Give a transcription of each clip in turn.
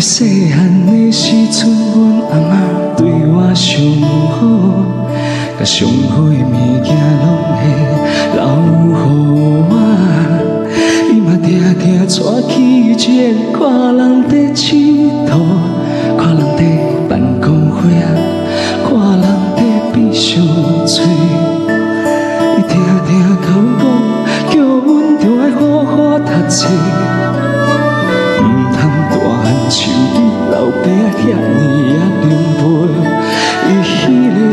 在细汉的时阵，阮阿妈对我上好，甲上好的物件。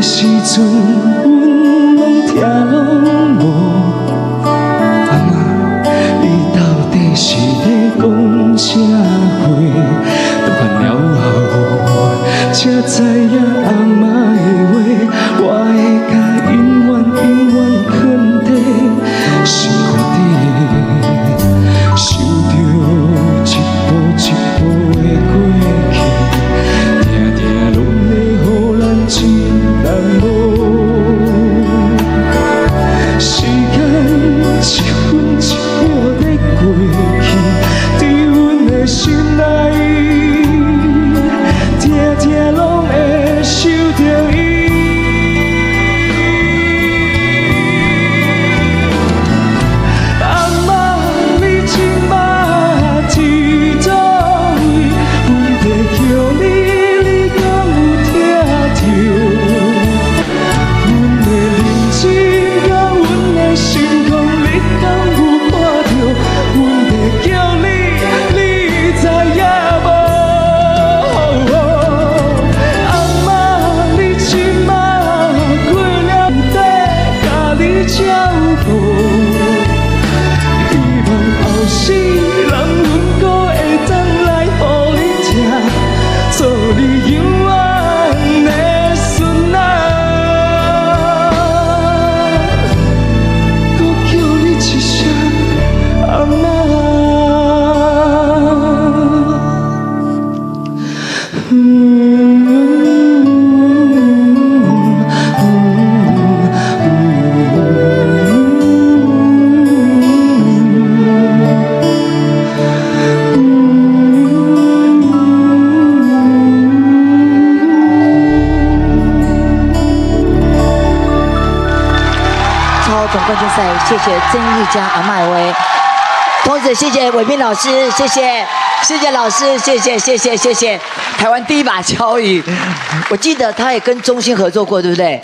迄个时阵，阮拢听拢无。阿妈，你到底是咧讲啥话？当烦了后，才知影阿妈总冠军赛，谢谢曾玉佳阿麦威，同时谢谢伟斌老师，谢谢。谢谢老师，谢谢谢谢谢谢。台湾第一把交椅，我记得他也跟中兴合作过，对不对？